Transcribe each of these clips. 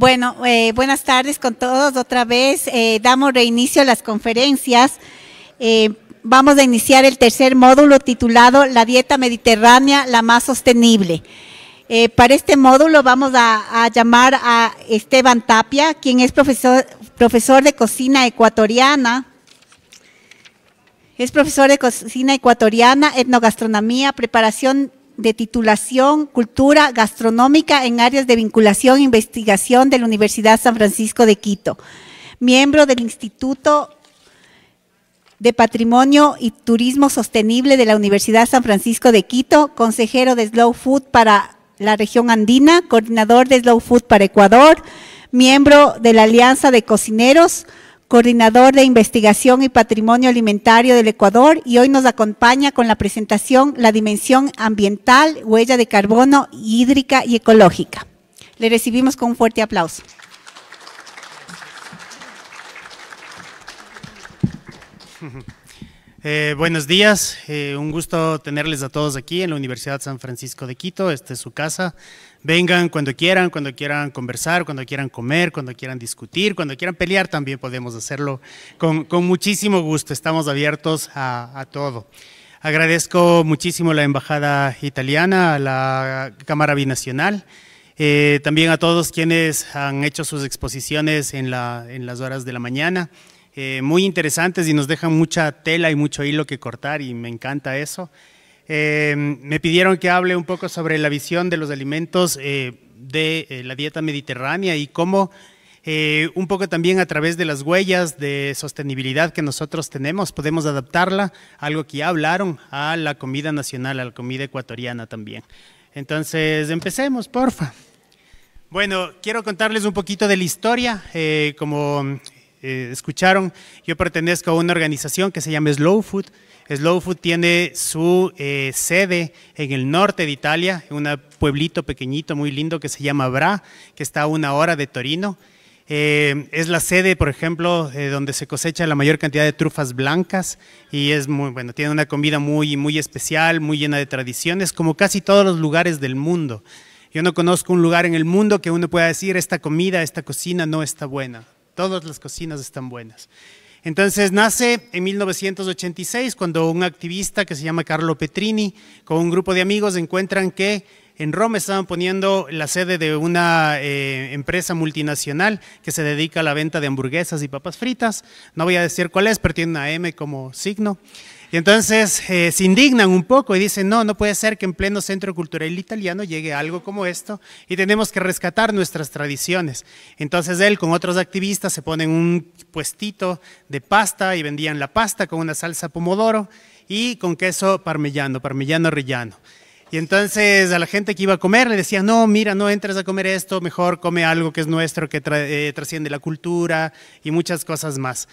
Bueno, eh, buenas tardes con todos. Otra vez eh, damos reinicio a las conferencias. Eh, vamos a iniciar el tercer módulo titulado La dieta mediterránea, la más sostenible. para este módulo vamos a, llamar a Esteban Tapia, quien es profesor de cocina ecuatoriana. Es profesor de cocina ecuatoriana, etnogastronomía, preparación de titulación, cultura gastronómica en áreas de vinculación e investigación de la Universidad San Francisco de Quito. Miembro del Instituto de Patrimonio y Turismo Sostenible de la Universidad San Francisco de Quito, consejero de Slow Food para la región andina, coordinador de Slow Food para Ecuador, miembro de la Alianza de Cocineros, coordinador de investigación y patrimonio alimentario del Ecuador, y hoy nos acompaña con la presentación La dimensión ambiental, huella de carbono, hídrica y ecológica. Le recibimos con un fuerte aplauso. Eh, buenos días, eh, un gusto tenerles a todos aquí en la Universidad San Francisco de Quito, esta es su casa. Vengan cuando quieran, cuando quieran conversar, cuando quieran comer, cuando quieran discutir, cuando quieran pelear también podemos hacerlo con, muchísimo gusto, estamos abiertos a, todo. Agradezco muchísimo a la Embajada Italiana, a la Cámara Binacional, eh, también a todos quienes han hecho sus exposiciones en, la, en las horas de la mañana. Eh, muy interesantes y nos dejan mucha tela y mucho hilo que cortar y me encanta eso. Eh, me pidieron que hable un poco sobre la visión de los alimentos eh, de la dieta mediterránea y cómo un poco también a través de las huellas de sostenibilidad que nosotros tenemos podemos adaptarla, algo que ya hablaron, a la comida nacional, a la comida ecuatoriana también. Entonces, empecemos, porfa. Bueno, quiero contarles un poquito de la historia. como eh, escucharon, yo pertenezco a una organización que se llama Slow Food. Slow Food tiene su eh, sede en el norte de Italia, en un pueblito pequeñito muy lindo que se llama Bra, que está a una hora de Torino. Eh, es la sede, por ejemplo, donde se cosecha la mayor cantidad de trufas blancas y es bueno, tiene una comida muy, muy especial, muy llena de tradiciones, como casi todos los lugares del mundo. Yo no conozco un lugar en el mundo que uno pueda decir esta comida, esta cocina no está buena todas las cocinas están buenas. Entonces nace en 1986 cuando un activista que se llama Carlo Petrini con un grupo de amigos encuentran que en Roma estaban poniendo la sede de una eh, empresa multinacional que se dedica a la venta de hamburguesas y papas fritas. No voy a decir cuál es, pero tiene una M como signo. Y entonces eh, se indignan un poco y dicen, no, no puede ser que en pleno centro cultural italiano llegue algo como esto y tenemos que rescatar nuestras tradiciones. Entonces él con otros activistas se ponen un puestito de pasta y vendían la pasta con una salsa pomodoro y con queso parmellano, parmellano rellano. Y entonces a la gente que iba a comer le decía, no, mira, no entres a comer esto, mejor come algo que es nuestro, que eh, trasciende la cultura y muchas cosas más.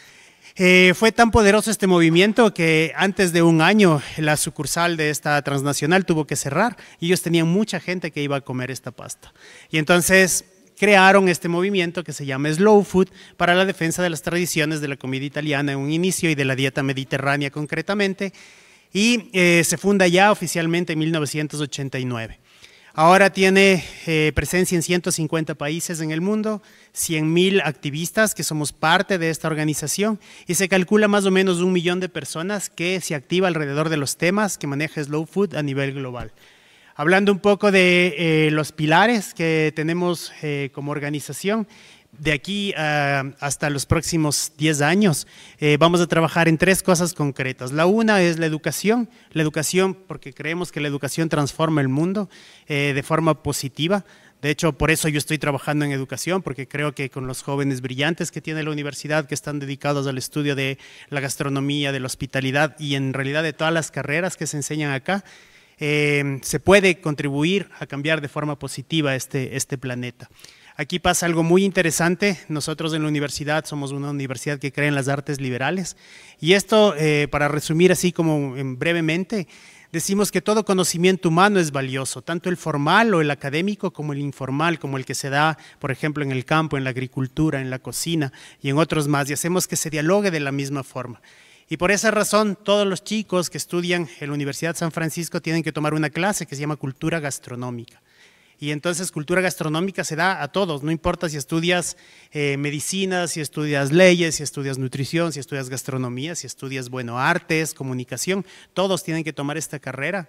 Eh, fue tan poderoso este movimiento que antes de un año la sucursal de esta transnacional tuvo que cerrar y ellos tenían mucha gente que iba a comer esta pasta. Y entonces crearon este movimiento que se llama Slow Food para la defensa de las tradiciones de la comida italiana en un inicio y de la dieta mediterránea concretamente. Y eh, se funda ya oficialmente en 1989. Ahora tiene eh, presencia en 150 países en el mundo, 100.000 activistas que somos parte de esta organización y se calcula más o menos un millón de personas que se activa alrededor de los temas que maneja Slow Food a nivel global. Hablando un poco de eh, los pilares que tenemos eh, como organización, de aquí uh, hasta los próximos 10 años eh, vamos a trabajar en tres cosas concretas. La una es la educación, la educación porque creemos que la educación transforma el mundo eh, de forma positiva. De hecho, por eso yo estoy trabajando en educación, porque creo que con los jóvenes brillantes que tiene la universidad, que están dedicados al estudio de la gastronomía, de la hospitalidad y en realidad de todas las carreras que se enseñan acá, eh, se puede contribuir a cambiar de forma positiva este, este planeta. Aquí pasa algo muy interesante. Nosotros en la universidad somos una universidad que cree en las artes liberales. Y esto, eh, para resumir así como brevemente, decimos que todo conocimiento humano es valioso, tanto el formal o el académico como el informal, como el que se da, por ejemplo, en el campo, en la agricultura, en la cocina y en otros más. Y hacemos que se dialogue de la misma forma. Y por esa razón, todos los chicos que estudian en la Universidad San Francisco tienen que tomar una clase que se llama Cultura Gastronómica. Y entonces cultura gastronómica se da a todos, no importa si estudias eh, medicina, si estudias leyes, si estudias nutrición, si estudias gastronomía, si estudias, bueno, artes, comunicación, todos tienen que tomar esta carrera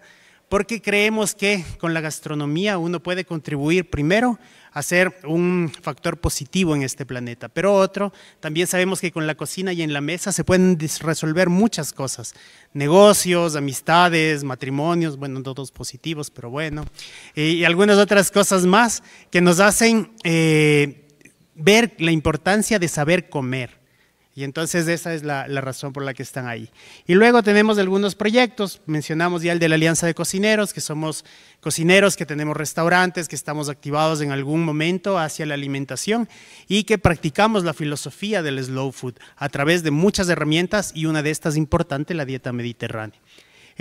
porque creemos que con la gastronomía uno puede contribuir primero a ser un factor positivo en este planeta, pero otro, también sabemos que con la cocina y en la mesa se pueden resolver muchas cosas, negocios, amistades, matrimonios, bueno, todos positivos, pero bueno, y algunas otras cosas más que nos hacen eh, ver la importancia de saber comer. Y entonces esa es la, razón por la que están ahí. Y luego tenemos algunos proyectos, mencionamos ya el de la Alianza de Cocineros, que somos cocineros, que tenemos restaurantes, que estamos activados en algún momento hacia la alimentación y que practicamos la filosofía del slow food a través de muchas herramientas y una de estas importante, la dieta mediterránea.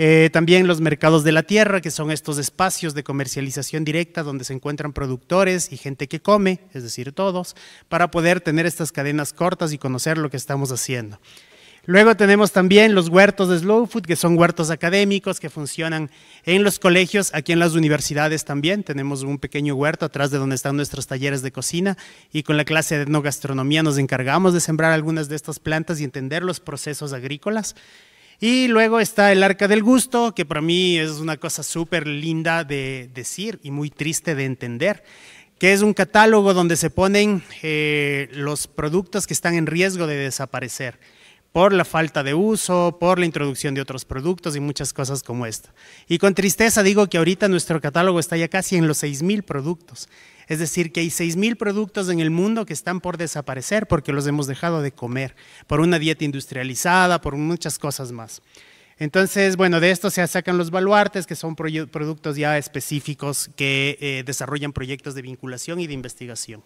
Eh, también los mercados de la tierra, que son estos espacios de comercialización directa donde se encuentran productores y gente que come, es decir, todos, para poder tener estas cadenas cortas y conocer lo que estamos haciendo. Luego tenemos también los huertos de Slow Food, que son huertos académicos que funcionan en los colegios, aquí en las universidades también. Tenemos un pequeño huerto atrás de donde están nuestros talleres de cocina y con la clase de etnogastronomía nos encargamos de sembrar algunas de estas plantas y entender los procesos agrícolas. Y luego está el arca del gusto, que para mí es una cosa súper linda de decir y muy triste de entender, que es un catálogo donde se ponen eh, los productos que están en riesgo de desaparecer por la falta de uso, por la introducción de otros productos y muchas cosas como esta. Y con tristeza digo que ahorita nuestro catálogo está ya casi en los 6.000 productos. Es decir, que hay 6.000 productos en el mundo que están por desaparecer porque los hemos dejado de comer, por una dieta industrializada, por muchas cosas más. Entonces, bueno, de esto se sacan los baluartes, que son productos ya específicos que eh, desarrollan proyectos de vinculación y de investigación.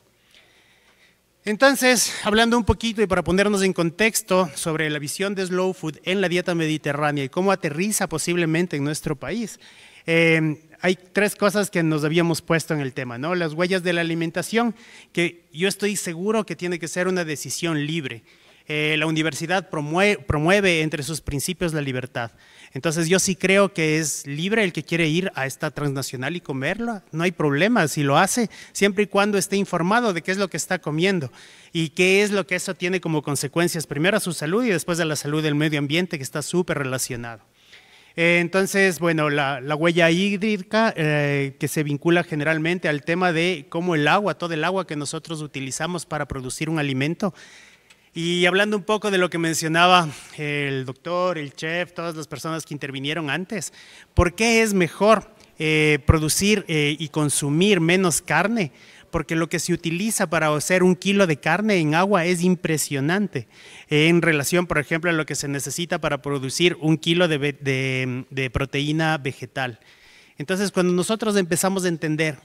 Entonces, hablando un poquito y para ponernos en contexto sobre la visión de Slow Food en la dieta mediterránea y cómo aterriza posiblemente en nuestro país, eh, hay tres cosas que nos habíamos puesto en el tema, ¿no? Las huellas de la alimentación, que yo estoy seguro que tiene que ser una decisión libre. Eh, la universidad promueve, entre sus principios la libertad. Entonces yo sí creo que es libre el que quiere ir a esta transnacional y comerla. No hay problema si lo hace, siempre y cuando esté informado de qué es lo que está comiendo y qué es lo que eso tiene como consecuencias, primero a su salud y después a la salud del medio ambiente, que está súper relacionado. Eh, entonces, bueno, la, huella hídrica eh, que se vincula generalmente al tema de cómo el agua, todo el agua que nosotros utilizamos para producir un alimento. Y hablando un poco de lo que mencionaba el doctor, el chef, todas las personas que intervinieron antes, ¿por qué es mejor eh, producir y consumir menos carne? Porque lo que se utiliza para hacer un kilo de carne en agua es impresionante en relación, por ejemplo, a lo que se necesita para producir un kilo de, proteína vegetal. Entonces, cuando nosotros empezamos a entender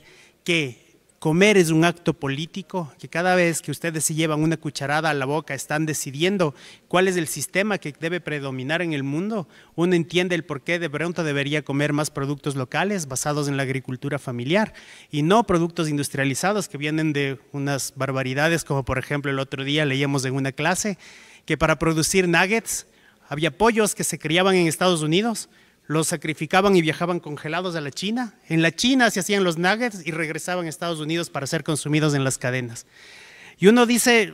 que Comer es un acto político, que cada vez que ustedes se llevan una cucharada a la boca están decidiendo cuál es el sistema que debe predominar en el mundo. Uno entiende el por qué de pronto debería comer más productos locales basados en la agricultura familiar y no productos industrializados que vienen de unas barbaridades, como por ejemplo el otro día leíamos en una clase que para producir nuggets había pollos que se criaban en Estados Unidos los sacrificaban y viajaban congelados a la China. En la China se hacían los nuggets y regresaban a Estados Unidos para ser consumidos en las cadenas. Y uno dice,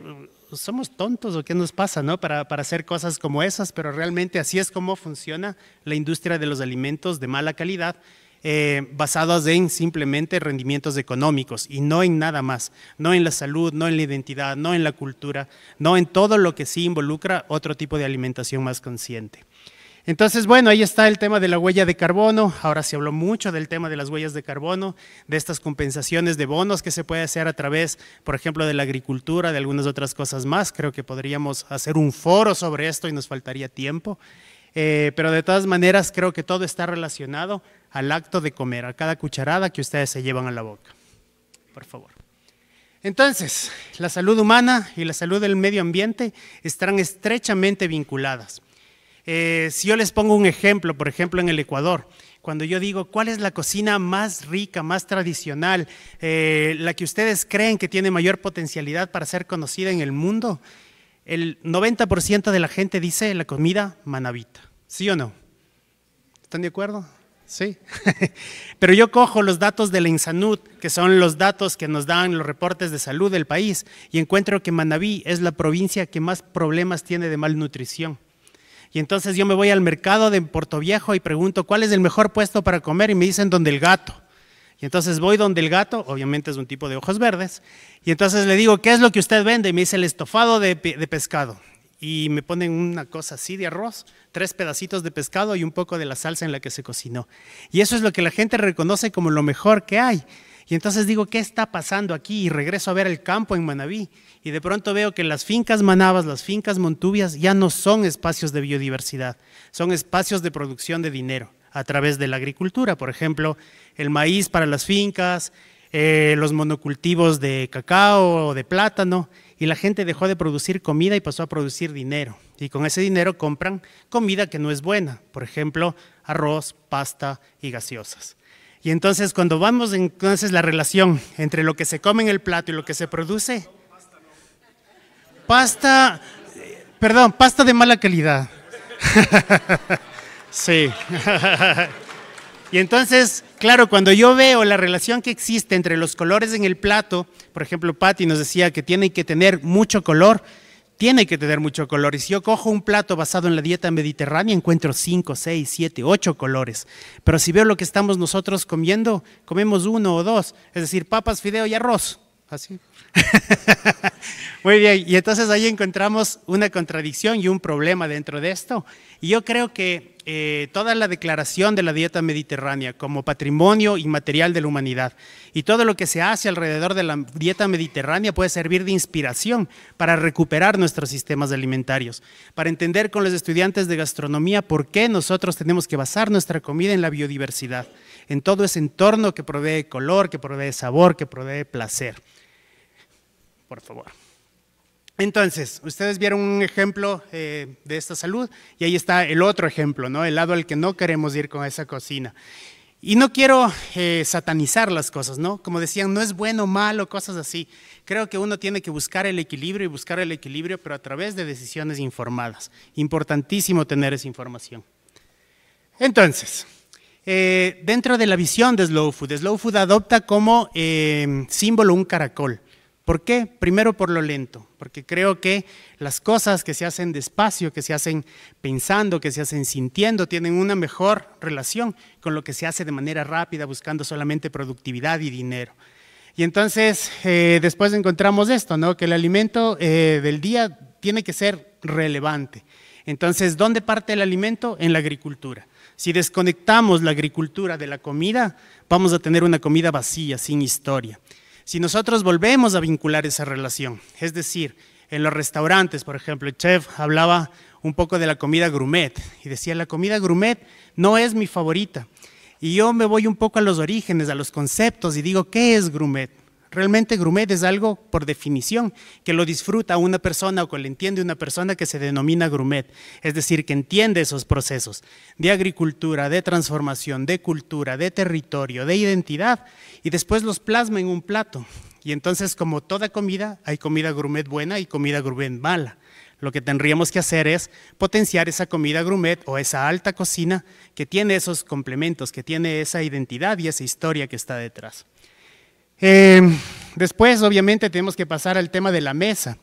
somos tontos o qué nos pasa, ¿no? Para, hacer cosas como esas, pero realmente así es como funciona la industria de los alimentos de mala calidad, eh, basados en simplemente rendimientos económicos y no en nada más, no en la salud, no en la identidad, no en la cultura, no en todo lo que sí involucra otro tipo de alimentación más consciente. Entonces, bueno, ahí está el tema de la huella de carbono. Ahora se habló mucho del tema de las huellas de carbono, de estas compensaciones de bonos que se puede hacer a través, por ejemplo, de la agricultura, de algunas otras cosas más. Creo que podríamos hacer un foro sobre esto y nos faltaría tiempo. Eh, pero de todas maneras, creo que todo está relacionado al acto de comer, a cada cucharada que ustedes se llevan a la boca. Por favor. Entonces, la salud humana y la salud del medio ambiente estarán estrechamente vinculadas. Eh, si yo les pongo un ejemplo, por ejemplo en el Ecuador, cuando yo digo cuál es la cocina más rica, más tradicional, eh, la que ustedes creen que tiene mayor potencialidad para ser conocida en el mundo, el 90% de la gente dice la comida manabita. ¿Sí o no? ¿Están de acuerdo? Sí, pero yo cojo los datos de la INSANUD, que son los datos que nos dan los reportes de salud del país, y encuentro que Manabí es la provincia que más problemas tiene de malnutrición. Y entonces yo me voy al mercado de Puerto Viejo y pregunto cuál es el mejor puesto para comer y me dicen donde el gato. Y entonces voy donde el gato, obviamente es un tipo de ojos verdes, y entonces le digo, ¿qué es lo que usted vende? Y me dice el estofado de, de pescado. Y me ponen una cosa así de arroz, tres pedacitos de pescado y un poco de la salsa en la que se cocinó. Y eso es lo que la gente reconoce como lo mejor que hay. Y entonces digo, ¿qué está pasando aquí? Y regreso a ver el campo en Manabí. Y de pronto veo que las fincas manabas, las fincas montubias, ya no son espacios de biodiversidad, son espacios de producción de dinero a través de la agricultura. Por ejemplo, el maíz para las fincas, eh, los monocultivos de cacao o de plátano, y la gente dejó de producir comida y pasó a producir dinero. Y con ese dinero compran comida que no es buena, por ejemplo, arroz, pasta y gaseosas. Y entonces cuando vamos, entonces la relación entre lo que se come en el plato y lo que se produce, pasta, perdón, pasta de mala calidad. sí. Y entonces, claro, cuando yo veo la relación que existe entre los colores en el plato, por ejemplo, Patty nos decía que tiene que tener mucho color, tiene que tener mucho color. Y si yo cojo un plato basado en la dieta mediterránea, encuentro 5, 6, 7, 8 colores. Pero si veo lo que estamos nosotros comiendo, comemos uno o dos, es decir, papas, fideo y arroz. Así. Muy bien, y entonces ahí encontramos una contradicción y un problema dentro de esto. Y yo creo que eh, toda la declaración de la dieta mediterránea como patrimonio inmaterial de la humanidad y todo lo que se hace alrededor de la dieta mediterránea puede servir de inspiración para recuperar nuestros sistemas alimentarios, para entender con los estudiantes de gastronomía por qué nosotros tenemos que basar nuestra comida en la biodiversidad, en todo ese entorno que provee color, que provee sabor, que provee placer. Por favor. Entonces, ustedes vieron un ejemplo eh, de esta salud y ahí está el otro ejemplo, ¿no? El lado al que no queremos ir con esa cocina. Y no quiero eh, satanizar las cosas, ¿no? Como decían, no es bueno, malo, cosas así. Creo que uno tiene que buscar el equilibrio y buscar el equilibrio, pero a través de decisiones informadas. Importantísimo tener esa información. Entonces, eh, dentro de la visión de Slow Food, Slow Food adopta como símbolo un caracol. ¿Por qué? Primero por lo lento, porque creo que las cosas que se hacen despacio, que se hacen pensando, que se hacen sintiendo, tienen una mejor relación con lo que se hace de manera rápida, buscando solamente productividad y dinero. Y entonces eh, después encontramos esto, ¿no? que el alimento eh, del día tiene que ser relevante. Entonces, ¿dónde parte el alimento? En la agricultura. Si desconectamos la agricultura de la comida, vamos a tener una comida vacía, sin historia. Si nosotros volvemos a vincular esa relación, es decir, en los restaurantes, por ejemplo, el chef hablaba un poco de la comida gourmet y decía, la comida gourmet no es mi favorita. Y yo me voy un poco a los orígenes, a los conceptos y digo, ¿qué es gourmet? Realmente gourmet es algo, por definición, que lo disfruta una persona o que lo entiende una persona que se denomina gourmet, es decir, que entiende esos procesos de agricultura, de transformación, de cultura, de territorio, de identidad, y después los plasma en un plato. Y entonces, como toda comida, hay comida gourmet buena y comida gourmet mala. Lo que tendríamos que hacer es potenciar esa comida gourmet o esa alta cocina que tiene esos complementos, que tiene esa identidad y esa historia que está detrás. Eh, después, obviamente, tenemos que pasar al tema de la mesa.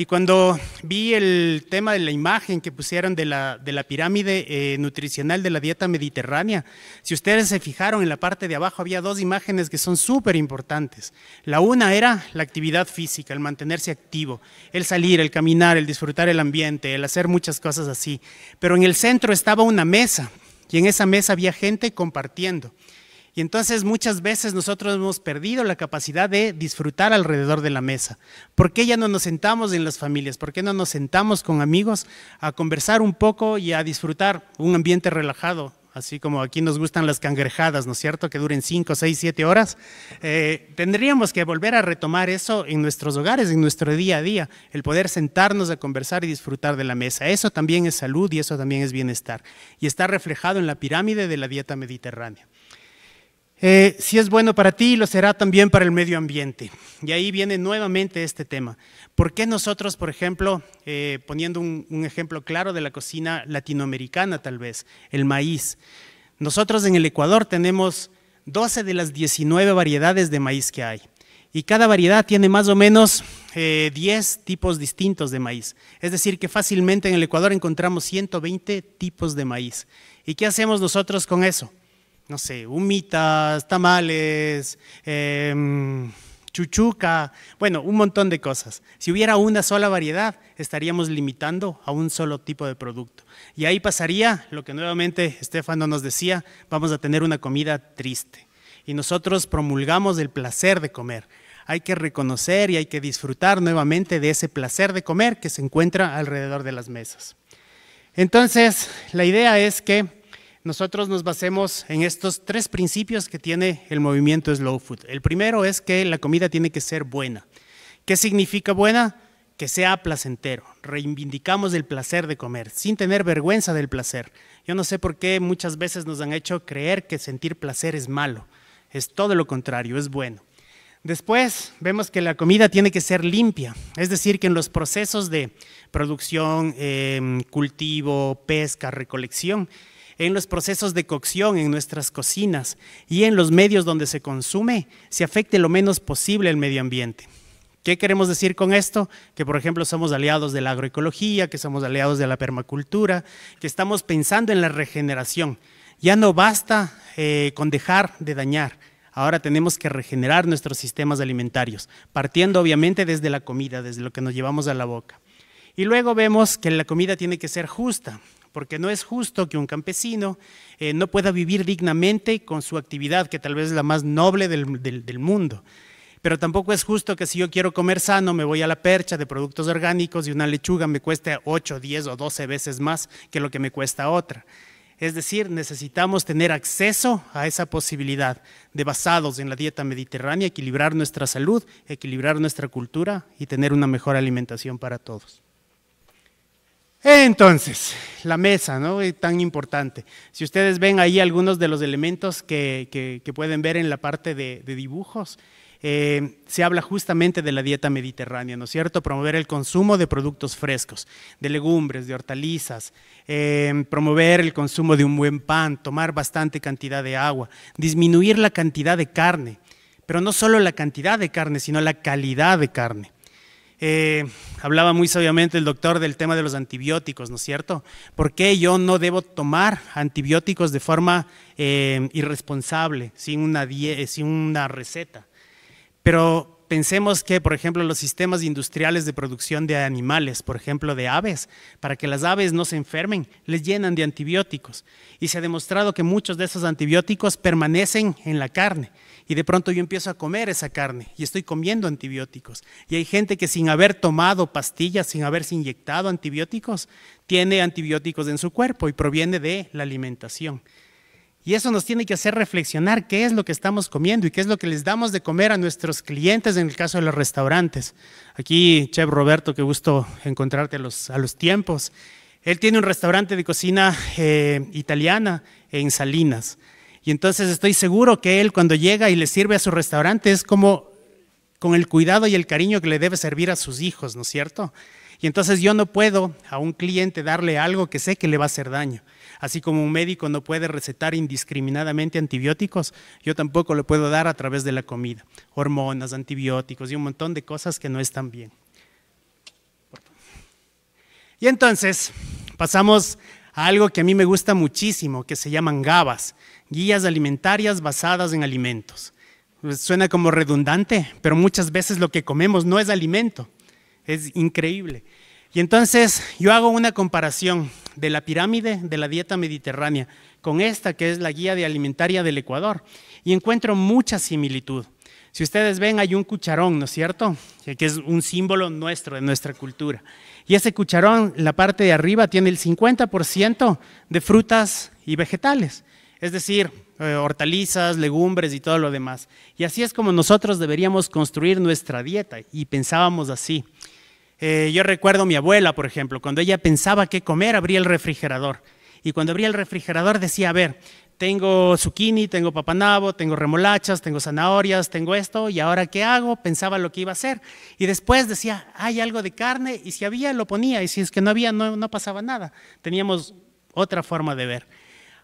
Y cuando vi el tema de la imagen que pusieron de la, de la pirámide eh, nutricional de la dieta mediterránea, si ustedes se fijaron en la parte de abajo había dos imágenes que son súper importantes. La una era la actividad física, el mantenerse activo, el salir, el caminar, el disfrutar el ambiente, el hacer muchas cosas así. Pero en el centro estaba una mesa y en esa mesa había gente compartiendo. Entonces muchas veces nosotros hemos perdido la capacidad de disfrutar alrededor de la mesa. ¿Por qué ya no nos sentamos en las familias? ¿Por qué no nos sentamos con amigos a conversar un poco y a disfrutar un ambiente relajado? Así como aquí nos gustan las cangrejadas, ¿no es cierto? Que duren 5, 6, 7 horas. Eh, tendríamos que volver a retomar eso en nuestros hogares, en nuestro día a día, el poder sentarnos a conversar y disfrutar de la mesa. Eso también es salud y eso también es bienestar. Y está reflejado en la pirámide de la dieta mediterránea. Eh, si es bueno para ti, lo será también para el medio ambiente. Y ahí viene nuevamente este tema. ¿Por qué nosotros, por ejemplo, eh, poniendo un, ejemplo claro de la cocina latinoamericana tal vez, el maíz? Nosotros en el Ecuador tenemos 12 de las 19 variedades de maíz que hay. Y cada variedad tiene más o menos 10 eh, tipos distintos de maíz. Es decir, que fácilmente en el Ecuador encontramos 120 tipos de maíz. ¿Y qué hacemos nosotros con eso? No sé, humitas, tamales, em, chuchuca, bueno, un montón de cosas. Si hubiera una sola variedad, estaríamos limitando a un solo tipo de producto. Y ahí pasaría lo que nuevamente Estefano nos decía, vamos a tener una comida triste. Y nosotros promulgamos el placer de comer. Hay que reconocer y hay que disfrutar nuevamente de ese placer de comer que se encuentra alrededor de las mesas. Entonces, la idea es que nosotros nos basemos en estos tres principios que tiene el movimiento Slow Food. El primero es que la comida tiene que ser buena. ¿Qué significa buena? Que sea placentero. Reivindicamos el placer de comer, sin tener vergüenza del placer. Yo no sé por qué muchas veces nos han hecho creer que sentir placer es malo. Es todo lo contrario, es bueno. Después vemos que la comida tiene que ser limpia, es decir, que en los procesos de producción, em, cultivo, pesca, recolección, en los procesos de cocción en nuestras cocinas y en los medios donde se consume, se afecte lo menos posible el medio ambiente. ¿Qué queremos decir con esto? Que, por ejemplo, somos aliados de la agroecología, que somos aliados de la permacultura, que estamos pensando en la regeneración. Ya no basta eh, con dejar de dañar, ahora tenemos que regenerar nuestros sistemas alimentarios, partiendo obviamente desde la comida, desde lo que nos llevamos a la boca. Y luego vemos que la comida tiene que ser justa, porque no es justo que un campesino eh, no pueda vivir dignamente con su actividad, que tal vez es la más noble del, mundo. Pero tampoco es justo que si yo quiero comer sano, me voy a la percha de productos orgánicos y una lechuga me cueste 8, 10 o 12 veces más que lo que me cuesta otra. Es decir, necesitamos tener acceso a esa posibilidad de basados en la dieta mediterránea, equilibrar nuestra salud, equilibrar nuestra cultura y tener una mejor alimentación para todos. Entonces, la mesa, ¿no? Es tan importante. Si ustedes ven ahí algunos de los elementos que, pueden ver en la parte de, dibujos, eh, se habla justamente de la dieta mediterránea, ¿no es cierto? Promover el consumo de productos frescos, de legumbres, de hortalizas, eh, promover el consumo de un buen pan, tomar bastante cantidad de agua, disminuir la cantidad de carne, pero no solo la cantidad de carne, sino la calidad de carne. Eh, hablaba muy sabiamente el doctor del tema de los antibióticos, ¿no es cierto? ¿Por qué yo no debo tomar antibióticos de forma eh, irresponsable, sin una, sin una receta? Pero pensemos que, por ejemplo, los sistemas industriales de producción de animales, por ejemplo, de aves, para que las aves no se enfermen, les llenan de antibióticos. Y se ha demostrado que muchos de esos antibióticos permanecen en la carne y de pronto yo empiezo a comer esa carne y estoy comiendo antibióticos. Y hay gente que sin haber tomado pastillas, sin haberse inyectado antibióticos, tiene antibióticos en su cuerpo y proviene de la alimentación. Y eso nos tiene que hacer reflexionar qué es lo que estamos comiendo y qué es lo que les damos de comer a nuestros clientes en el caso de los restaurantes. Aquí, Chef Roberto, qué gusto encontrarte a los, tiempos. Él tiene un restaurante de cocina eh, italiana en Salinas. Y entonces estoy seguro que él cuando llega y le sirve a su restaurante es como con el cuidado y el cariño que le debe servir a sus hijos, ¿no es cierto? Y entonces yo no puedo a un cliente darle algo que sé que le va a hacer daño. Así como un médico no puede recetar indiscriminadamente antibióticos, yo tampoco le puedo dar a través de la comida. Hormonas, antibióticos y un montón de cosas que no están bien. Y entonces pasamos algo que a mí me gusta muchísimo, que se llaman GABAs guías alimentarias basadas en alimentos. Pues, suena como redundante, pero muchas veces lo que comemos no es alimento. Es increíble. Y entonces yo hago una comparación de la pirámide de la dieta mediterránea con esta que es la guía de alimentaria del Ecuador y encuentro mucha similitud. Si ustedes ven, hay un cucharón, ¿no es cierto? Que es un símbolo nuestro, de nuestra cultura. Y ese cucharón, la parte de arriba, tiene el 50% de frutas y vegetales es decir, eh, hortalizas, legumbres y todo lo demás. Y así es como nosotros deberíamos construir nuestra dieta y pensábamos así. Eh, yo recuerdo a mi abuela, por ejemplo, cuando ella pensaba qué comer, abría el refrigerador. Y cuando abría el refrigerador decía, a ver, tengo zucchini, tengo papanabo, tengo remolachas, tengo zanahorias, tengo esto, y ahora qué hago? Pensaba lo que iba a hacer. Y después decía, hay algo de carne, y si había, lo ponía, y si es que no había, no pasaba nada. Teníamos otra forma de ver.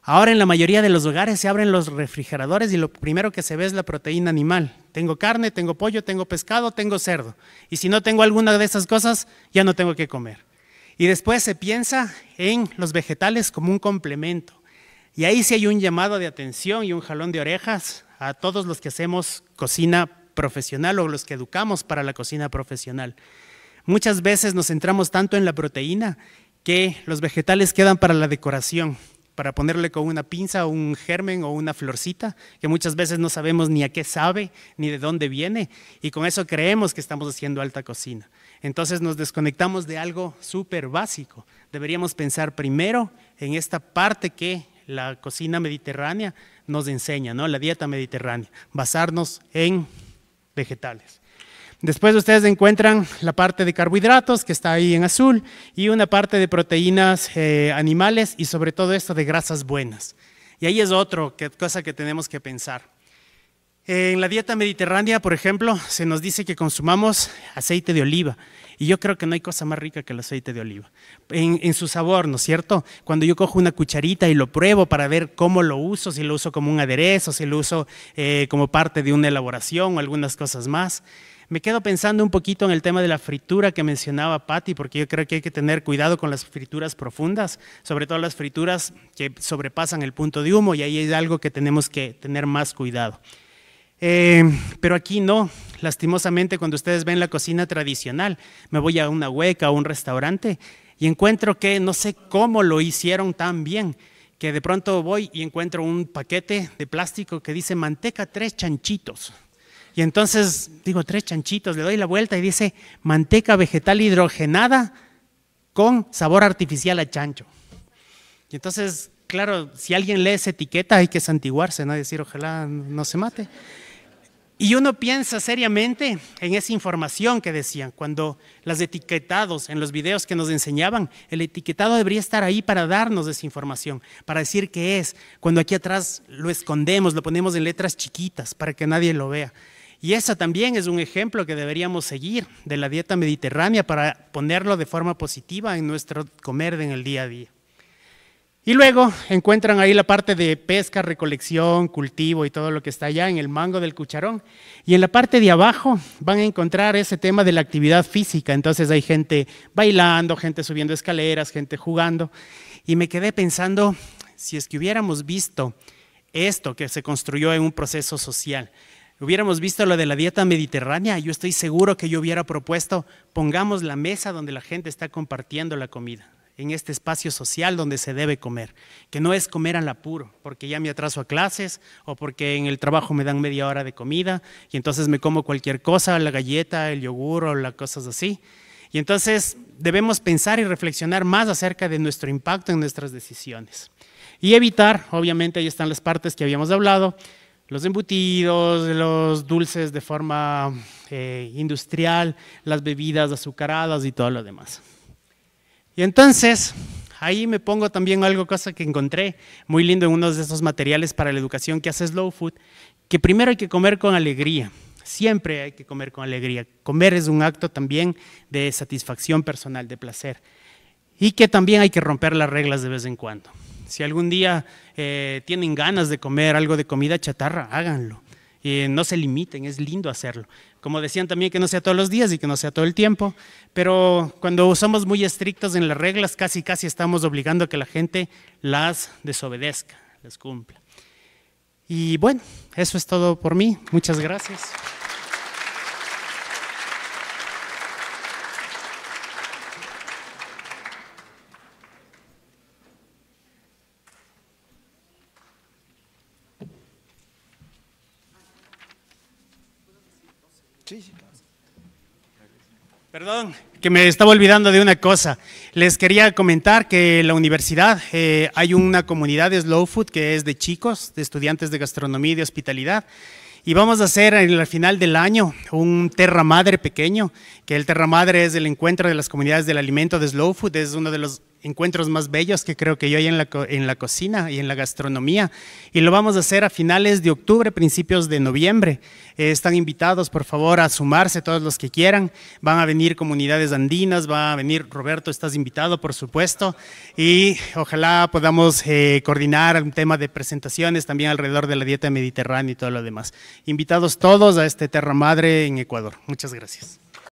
Ahora en la mayoría de los hogares se abren los refrigeradores y lo primero que se ve es la proteína animal. Tengo carne, tengo pollo, tengo pescado, tengo cerdo. Y si no tengo alguna de esas cosas, ya no tengo que comer. Y después se piensa en los vegetales como un complemento. Y ahí sí hay un llamado de atención y un jalón de orejas a todos los que hacemos cocina profesional o los que educamos para la cocina profesional. Muchas veces nos centramos tanto en la proteína que los vegetales quedan para la decoración para ponerle con una pinza un germen o una florcita, que muchas veces no sabemos ni a qué sabe, ni de dónde viene, y con eso creemos que estamos haciendo alta cocina. Entonces nos desconectamos de algo súper básico. Deberíamos pensar primero en esta parte que la cocina mediterránea nos enseña, ¿no? la dieta mediterránea, basarnos en vegetales. Después ustedes encuentran la parte de carbohidratos que está ahí en azul y una parte de proteínas eh, animales y sobre todo esto de grasas buenas. Y ahí es otra cosa que tenemos que pensar. En la dieta mediterránea, por ejemplo, se nos dice que consumamos aceite de oliva. Y yo creo que no hay cosa más rica que el aceite de oliva. En, su sabor, ¿no es cierto? Cuando yo cojo una cucharita y lo pruebo para ver cómo lo uso, si lo uso como un aderezo, si lo uso eh, como parte de una elaboración o algunas cosas más. Me quedo pensando un poquito en el tema de la fritura que mencionaba Patti, porque yo creo que hay que tener cuidado con las frituras profundas, sobre todo las frituras que sobrepasan el punto de humo, y ahí es algo que tenemos que tener más cuidado. Eh, pero aquí no, lastimosamente cuando ustedes ven la cocina tradicional, me voy a una hueca o un restaurante y encuentro que no sé cómo lo hicieron tan bien, que de pronto voy y encuentro un paquete de plástico que dice manteca tres chanchitos. Y entonces digo, tres chanchitos, le doy la vuelta y dice manteca vegetal hidrogenada con sabor artificial a chancho. Y entonces, claro, si alguien lee esa etiqueta hay que santiguarse, no decir ojalá no se mate. Y uno piensa seriamente en esa información que decían, cuando las etiquetados en los videos que nos enseñaban, el etiquetado debería estar ahí para darnos esa información, para decir qué es, cuando aquí atrás lo escondemos, lo ponemos en letras chiquitas para que nadie lo vea. Y esa también es un ejemplo que deberíamos seguir de la dieta mediterránea para ponerlo de forma positiva en nuestro comer en el día a día. Y luego encuentran ahí la parte de pesca, recolección, cultivo y todo lo que está allá en el mango del cucharón. Y en la parte de abajo van a encontrar ese tema de la actividad física. Entonces hay gente bailando, gente subiendo escaleras, gente jugando. Y me quedé pensando, si es que hubiéramos visto esto que se construyó en un proceso social, hubiéramos visto lo de la dieta mediterránea, yo estoy seguro que yo hubiera propuesto, pongamos la mesa donde la gente está compartiendo la comida, en este espacio social donde se debe comer, que no es comer al apuro, porque ya me atraso a clases o porque en el trabajo me dan media hora de comida y entonces me como cualquier cosa, la galleta, el yogur o las cosas así. Y entonces debemos pensar y reflexionar más acerca de nuestro impacto en nuestras decisiones. Y evitar, obviamente ahí están las partes que habíamos hablado, los embutidos, los dulces de forma eh, industrial, las bebidas azucaradas y todo lo demás. Y entonces, ahí me pongo también algo, cosa que encontré muy lindo en uno de esos materiales para la educación que hace Slow Food, que primero hay que comer con alegría. Siempre hay que comer con alegría. Comer es un acto también de satisfacción personal, de placer. Y que también hay que romper las reglas de vez en cuando. Si algún día eh, tienen ganas de comer algo de comida chatarra, háganlo. y no se limiten, es lindo hacerlo. Como decían también que no sea todos los días y que no sea todo el tiempo, pero cuando somos muy estrictos en las reglas, casi casi estamos obligando a que la gente las desobedezca, las cumpla. Y bueno, eso es todo por mí. Muchas gracias. Perdón, que me estaba olvidando de una cosa. Les quería comentar que en la universidad eh, hay una comunidad de Slow Food que es de chicos, de estudiantes de gastronomía y de hospitalidad. Y vamos a hacer al final del año un Terra Madre pequeño, que el Terra Madre es el encuentro de las comunidades del alimento de Slow Food, es uno de los encuentros más bellos que creo que yo hay en la, cocina y en la gastronomía. Y lo vamos a hacer a finales de octubre, principios de noviembre. Eh, están invitados, por favor, a sumarse todos los que quieran. Van a venir comunidades andinas, va a venir Roberto, estás invitado, por supuesto. Y ojalá podamos eh, coordinar un tema de presentaciones también alrededor de la dieta mediterránea y todo lo demás. Invitados todos a este Terra Madre en Ecuador. Muchas gracias.